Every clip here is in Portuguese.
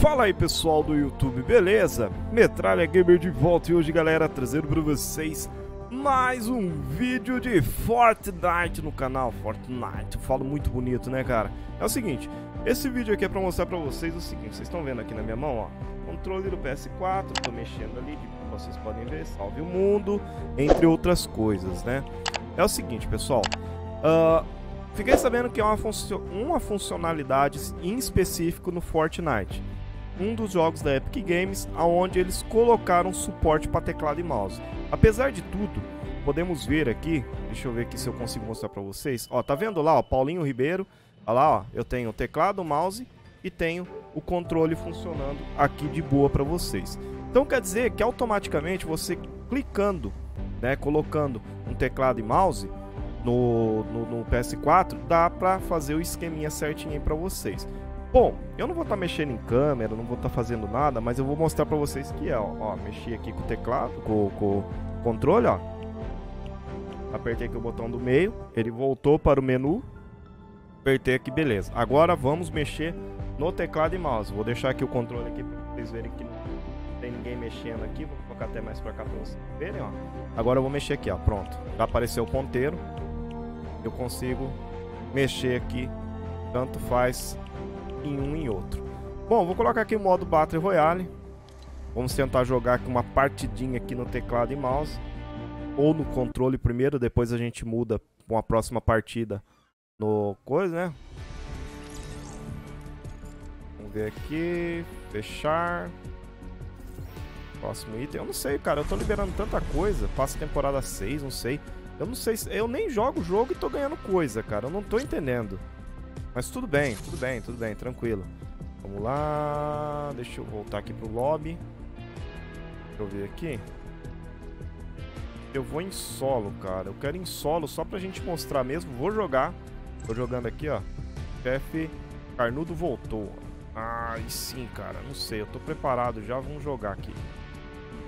Fala aí pessoal do YouTube, beleza? Metralha Gamer de volta e hoje galera trazendo para vocês mais um vídeo de Fortnite no canal Fortnite, eu falo muito bonito né cara? É o seguinte, esse vídeo aqui é para mostrar para vocês o seguinte, vocês estão vendo aqui na minha mão ó Controle do PS4, tô mexendo ali, vocês podem ver, salve o mundo, entre outras coisas né? É o seguinte pessoal, uh, Fiquei sabendo que é uma, funcio uma funcionalidade em específico no Fortnite um dos jogos da Epic Games, aonde eles colocaram suporte para teclado e mouse. Apesar de tudo, podemos ver aqui, deixa eu ver aqui se eu consigo mostrar para vocês. Ó, tá vendo lá, ó, Paulinho Ribeiro. Olha lá, ó, eu tenho o teclado, o mouse e tenho o controle funcionando aqui de boa para vocês. Então quer dizer que automaticamente você clicando, né, colocando um teclado e mouse no, no, no PS4, dá para fazer o esqueminha certinho para vocês. Bom, eu não vou estar tá mexendo em câmera, não vou estar tá fazendo nada, mas eu vou mostrar para vocês que é, ó, ó, mexi aqui com o teclado, com, com o controle, ó. Apertei aqui o botão do meio, ele voltou para o menu. Apertei aqui, beleza. Agora vamos mexer no teclado e mouse. Vou deixar aqui o controle aqui para vocês verem que não tem ninguém mexendo aqui. Vou colocar até mais para cá para vocês verem, ó. Agora eu vou mexer aqui, ó, pronto. Já apareceu o ponteiro. Eu consigo mexer aqui, tanto faz em um e outro. Bom, vou colocar aqui o modo Battle Royale. Vamos tentar jogar aqui uma partidinha aqui no teclado e mouse. Ou no controle primeiro, depois a gente muda com a próxima partida no coisa, né? Vamos ver aqui. Fechar. Próximo item. Eu não sei, cara. Eu tô liberando tanta coisa. Passa temporada 6, não sei. Eu não sei. Eu nem jogo o jogo e tô ganhando coisa, cara. Eu não tô entendendo. Mas tudo bem, tudo bem, tudo bem, tranquilo. Vamos lá. Deixa eu voltar aqui pro lobby. Deixa eu ver aqui. Eu vou em solo, cara. Eu quero em solo só pra gente mostrar mesmo. Vou jogar. Tô jogando aqui, ó. Chefe Carnudo voltou. Ah, e sim, cara. Não sei. Eu tô preparado já. Vamos jogar aqui.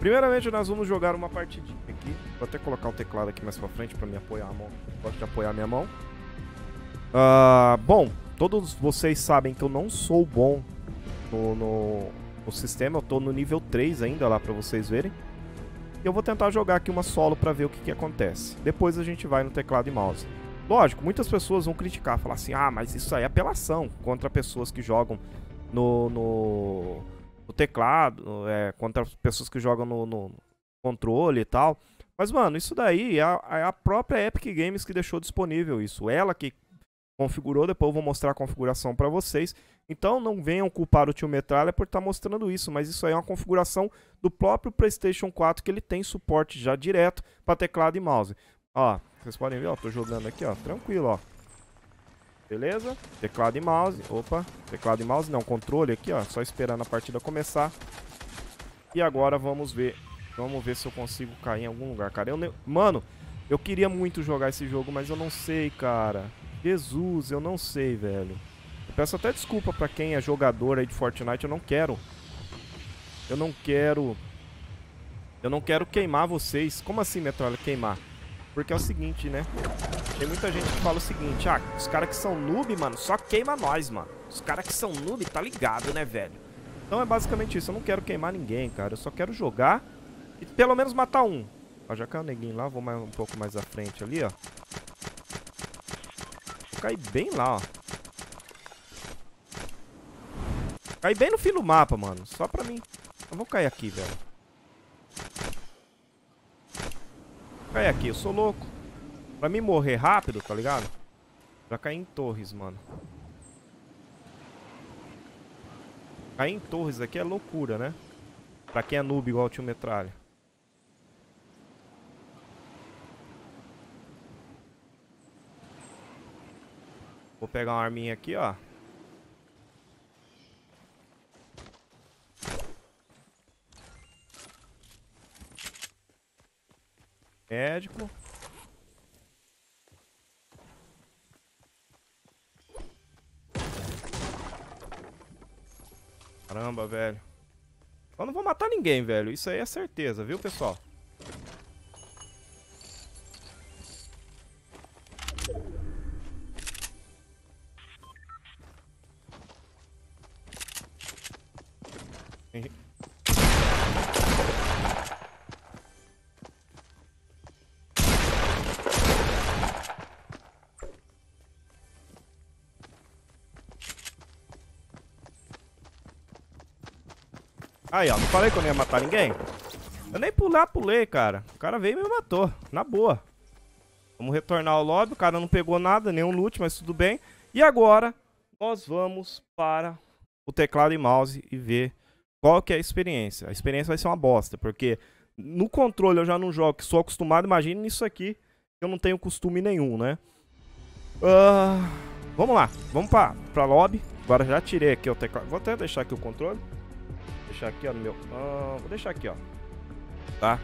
Primeiramente, nós vamos jogar uma partidinha aqui. Vou até colocar o teclado aqui mais pra frente pra me apoiar a mão. Gosto de apoiar a minha mão. Uh, bom, todos vocês sabem que eu não sou bom no, no, no sistema, eu tô no nível 3 ainda lá pra vocês verem. Eu vou tentar jogar aqui uma solo pra ver o que, que acontece. Depois a gente vai no teclado e mouse. Lógico, muitas pessoas vão criticar, falar assim, ah, mas isso aí é apelação contra pessoas que jogam no, no, no teclado, é, contra pessoas que jogam no, no, controle e tal. Mas, mano, isso daí é a, é a própria Epic Games que deixou disponível isso. Ela que configurou, depois eu vou mostrar a configuração para vocês. Então não venham culpar o tio Metralha por estar tá mostrando isso, mas isso aí é uma configuração do próprio PlayStation 4 que ele tem suporte já direto para teclado e mouse. Ó, vocês podem ver, ó, tô jogando aqui, ó, tranquilo, ó. Beleza? Teclado e mouse. Opa, teclado e mouse não, controle aqui, ó, só esperando a partida começar. E agora vamos ver, vamos ver se eu consigo cair em algum lugar, cara. Eu, mano, eu queria muito jogar esse jogo, mas eu não sei, cara. Jesus, eu não sei, velho. Eu peço até desculpa pra quem é jogador aí de Fortnite, eu não quero. Eu não quero... Eu não quero queimar vocês. Como assim, Metralha, queimar? Porque é o seguinte, né? Tem muita gente que fala o seguinte, ah, os caras que são noob, mano, só queima nós, mano. Os caras que são noob, tá ligado, né, velho? Então é basicamente isso, eu não quero queimar ninguém, cara. Eu só quero jogar e pelo menos matar um. Ó, já caiu o neguinho lá, vou mais, um pouco mais à frente ali, ó cair bem lá, ó. Cair bem no fim do mapa, mano. Só pra mim. Eu vou cair aqui, velho. Cair aqui, eu sou louco. Pra mim morrer rápido, tá ligado? Já caí em torres, mano. Cair em torres aqui é loucura, né? Pra quem é noob igual o tio Metralha. Vou pegar uma arminha aqui, ó. Médico. Caramba, velho. Eu não vou matar ninguém, velho. Isso aí é certeza, viu, pessoal? Aí, ó, não falei que eu não ia matar ninguém? Eu nem pular, pulei, cara. O cara veio e me matou, na boa. Vamos retornar ao lobby, o cara não pegou nada, nenhum loot, mas tudo bem. E agora, nós vamos para o teclado e mouse e ver qual que é a experiência. A experiência vai ser uma bosta, porque no controle eu já não jogo, sou acostumado, imagine nisso aqui, eu não tenho costume nenhum, né? Uh, vamos lá, vamos para pra lobby. Agora já tirei aqui o teclado. Vou até deixar aqui o controle deixar aqui, ó, no meu... Ah, vou deixar aqui, ó. Tá?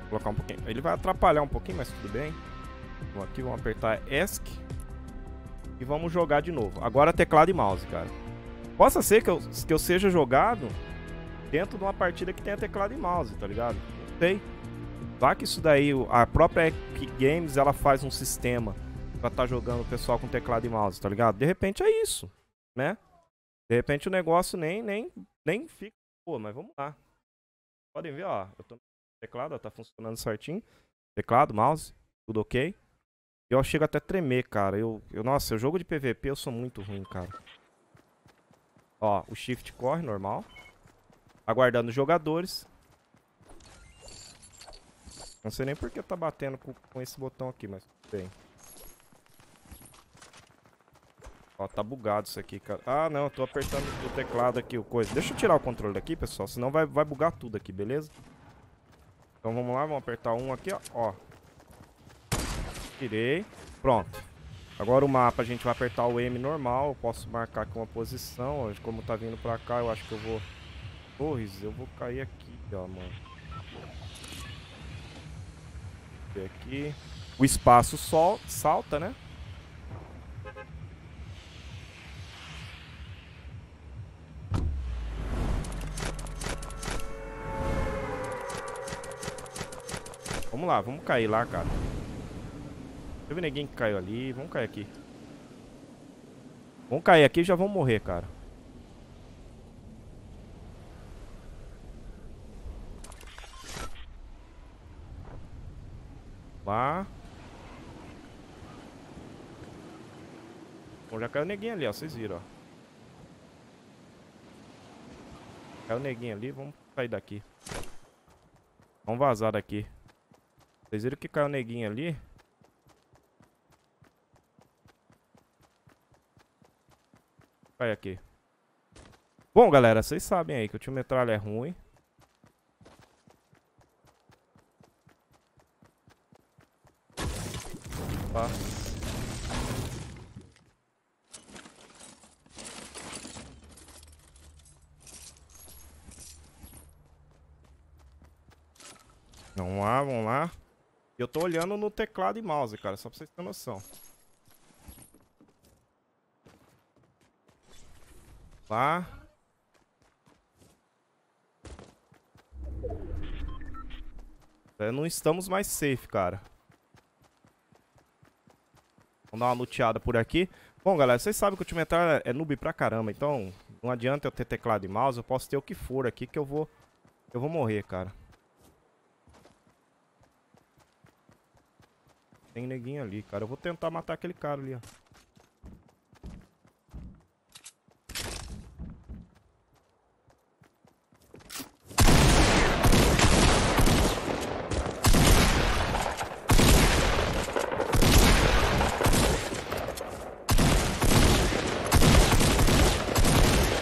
Vou colocar um pouquinho. Ele vai atrapalhar um pouquinho, mas tudo bem. Vamos aqui, vamos apertar ESC. E vamos jogar de novo. Agora teclado e mouse, cara. Possa ser que eu, que eu seja jogado dentro de uma partida que tenha teclado e mouse, tá ligado? Não sei. Vá que isso daí, a própria Epic Games, ela faz um sistema pra estar tá jogando o pessoal com teclado e mouse, tá ligado? De repente é isso, né? De repente o negócio nem, nem nem fica. Pô, mas vamos lá. Podem ver, ó. Eu tô no teclado, ó, tá funcionando certinho. Teclado, mouse, tudo ok. Eu chego até a tremer, cara. Eu, eu, nossa, o jogo de PVP eu sou muito ruim, cara. Ó, o shift corre, normal. Aguardando os jogadores. Não sei nem por que tá batendo com, com esse botão aqui, mas bem. Ó, tá bugado isso aqui, cara. Ah, não, eu tô apertando o teclado aqui, o coisa. Deixa eu tirar o controle daqui, pessoal, senão vai, vai bugar tudo aqui, beleza? Então vamos lá, vamos apertar um aqui, ó. ó. Tirei. Pronto. Agora o mapa a gente vai apertar o M normal. Eu posso marcar aqui uma posição. Como tá vindo pra cá, eu acho que eu vou... Torres, eu vou cair aqui, ó, mano. Aqui. O espaço sol, salta, né? Vamos lá, vamos cair lá, cara. Teve ninguém que caiu ali. Vamos cair aqui. Vamos cair aqui e já vamos morrer, cara. Lá. Bom, já caiu neguinho ali, ó. Vocês viram, ó. Caiu neguinho ali. Vamos sair daqui. Vamos vazar daqui. Vocês viram que caiu o neguinho ali? Cai aqui. Bom, galera, vocês sabem aí que o tio metralha é ruim. Tá. Vamos lá, vamos lá. Eu tô olhando no teclado e mouse, cara, só pra vocês terem noção. Lá. É, não estamos mais safe, cara. Vamos dar uma luteada por aqui. Bom, galera, vocês sabem que o Ultimetar é noob pra caramba, então não adianta eu ter teclado e mouse, eu posso ter o que for aqui que eu vou eu vou morrer, cara. Tem neguinho ali, cara. Eu vou tentar matar aquele cara ali, ó.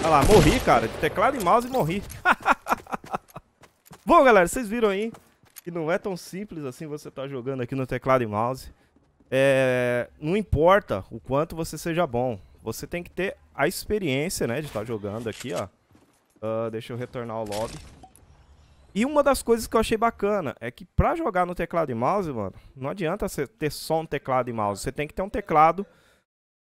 Olha lá, morri, cara. De teclado e mouse morri. Bom, galera, vocês viram aí que não é tão simples assim você tá jogando aqui no teclado e mouse. É, não importa o quanto você seja bom, você tem que ter a experiência, né, de estar tá jogando aqui, ó. Uh, deixa eu retornar ao lobby. E uma das coisas que eu achei bacana é que pra jogar no teclado e mouse, mano, não adianta você ter só um teclado e mouse. Você tem que ter um teclado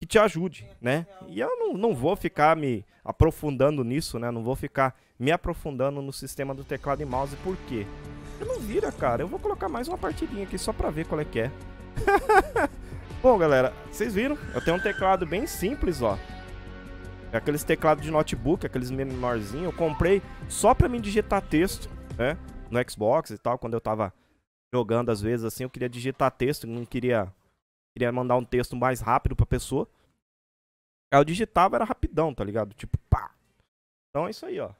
que te ajude, né? E eu não, não vou ficar me aprofundando nisso, né? Não vou ficar me aprofundando no sistema do teclado e mouse, por quê? Não vira, cara. Eu vou colocar mais uma partidinha aqui só pra ver qual é que é. Bom, galera, vocês viram? Eu tenho um teclado bem simples, ó. É aqueles teclados de notebook, aqueles menorzinhos. Eu comprei só pra mim digitar texto, né? No Xbox e tal, quando eu tava jogando às vezes assim, eu queria digitar texto, não queria queria mandar um texto mais rápido pra pessoa. Aí eu digitava, era rapidão, tá ligado? Tipo, pá. Então é isso aí, ó.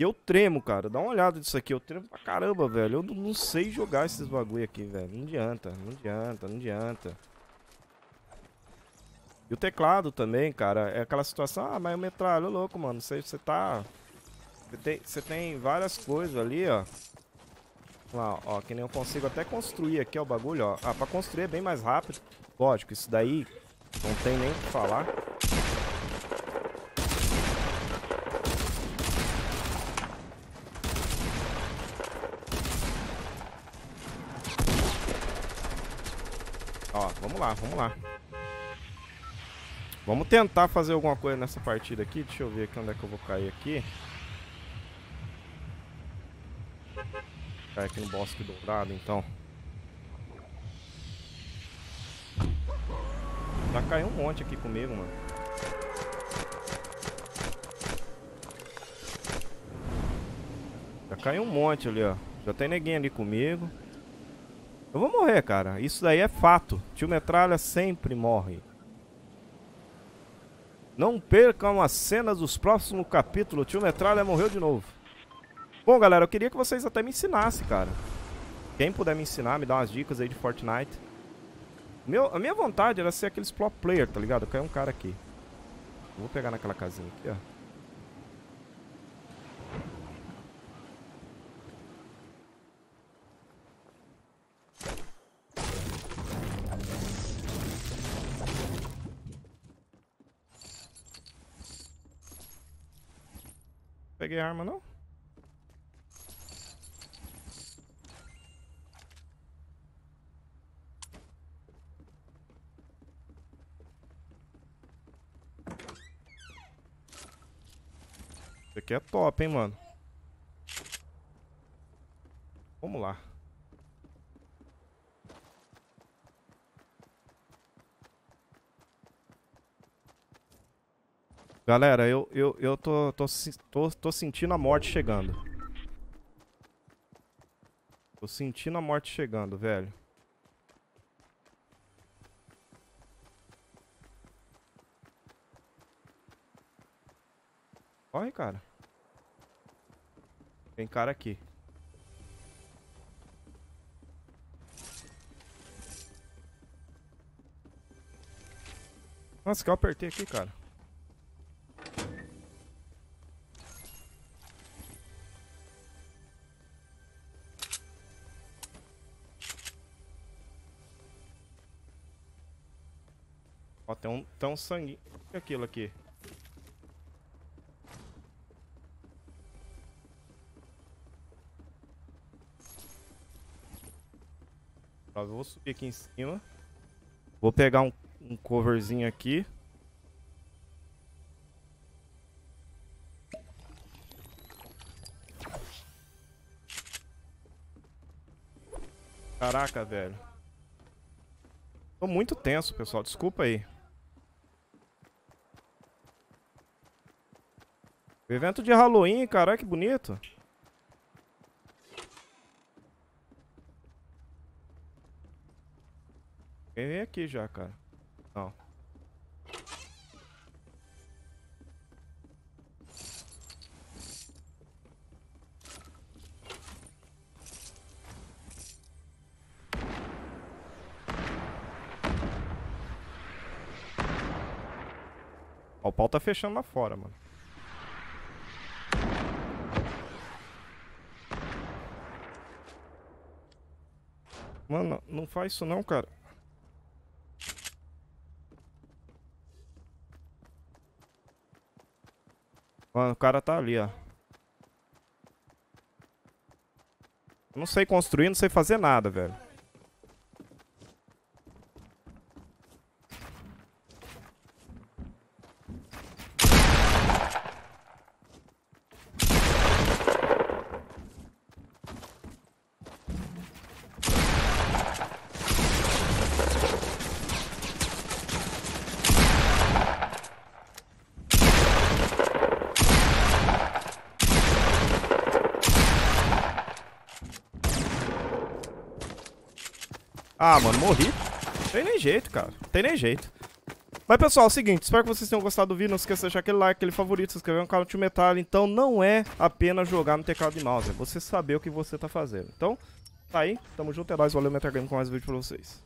E eu tremo, cara. Dá uma olhada nisso aqui. Eu tremo pra caramba, velho. Eu não sei jogar esses bagulho aqui, velho. Não adianta, não adianta, não adianta. E o teclado também, cara. É aquela situação. Ah, mas o metralha, louco, mano. Você, você tá. Você tem, você tem várias coisas ali, ó. Lá, ó. Que nem eu consigo até construir aqui, ó, o bagulho, ó. Ah, pra construir é bem mais rápido. Lógico, isso daí não tem nem o que falar. Ó, vamos lá, vamos lá. Vamos tentar fazer alguma coisa nessa partida aqui. Deixa eu ver aqui onde é que eu vou cair aqui. Cair aqui no bosque dourado, então. Já caiu um monte aqui comigo, mano. Já caiu um monte ali, ó. Já tem neguinho ali comigo. Eu vou morrer, cara. Isso daí é fato. Tio Metralha sempre morre. Não percam as cenas dos próximos capítulos. Tio Metralha morreu de novo. Bom, galera, eu queria que vocês até me ensinassem, cara. Quem puder me ensinar, me dar umas dicas aí de Fortnite. Meu, a minha vontade era ser aqueles pro player, tá ligado? Caiu um cara aqui. Vou pegar naquela casinha aqui, ó. Peguei arma não? Isso aqui é top, hein, mano. Vamos lá. Galera, eu, eu, eu tô, tô, tô, tô sentindo a morte chegando. Tô sentindo a morte chegando, velho. Corre, cara. Tem cara aqui. Nossa, que eu apertei aqui, cara. Ó, tem um, tem um sangue. O que é aquilo aqui? Ó, vou subir aqui em cima. Vou pegar um, um coverzinho aqui. Caraca, velho. Tô muito tenso, pessoal. Desculpa aí. Evento de Halloween, cara, que bonito. Quem vem aqui já, cara? Não. Ó, o pau tá fechando lá fora, mano. Mano, não faz isso não, cara. Mano, o cara tá ali, ó. Não sei construir, não sei fazer nada, velho. Ah, mano, morri. Tem nem jeito, cara. Tem nem jeito. Mas, pessoal, é o seguinte, espero que vocês tenham gostado do vídeo. Não esqueça de deixar aquele like, aquele favorito, se inscrever no canal de Metal. Então, não é apenas jogar no teclado de mouse, é você saber o que você tá fazendo. Então, tá aí. Tamo junto, é nóis. Valeu, Metagame, com mais vídeo pra vocês.